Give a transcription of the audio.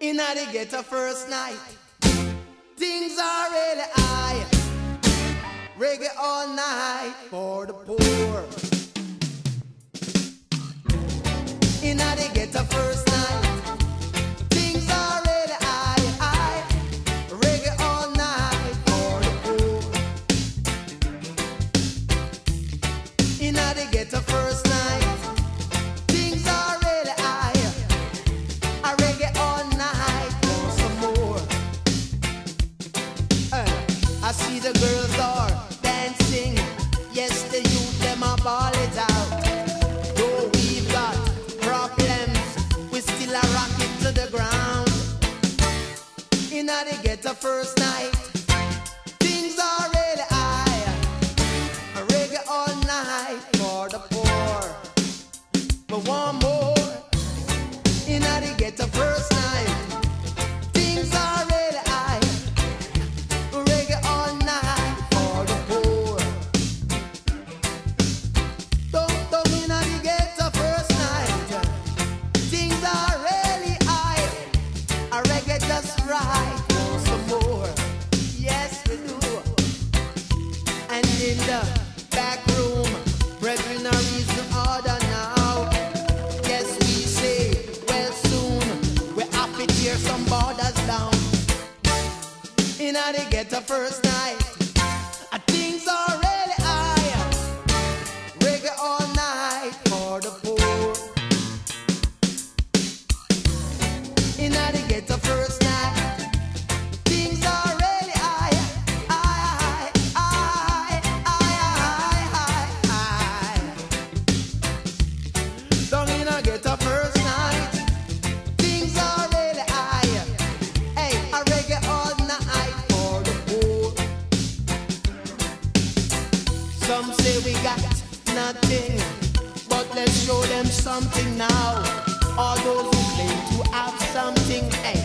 In the ghetto first night, things are really high. Reggae all night for the poor. In the first night. down. In the ghetto first night, things are really high. Reggae all night for the poor. In the Some say we got nothing, but let's show them something now. All those who claim to have something, hey,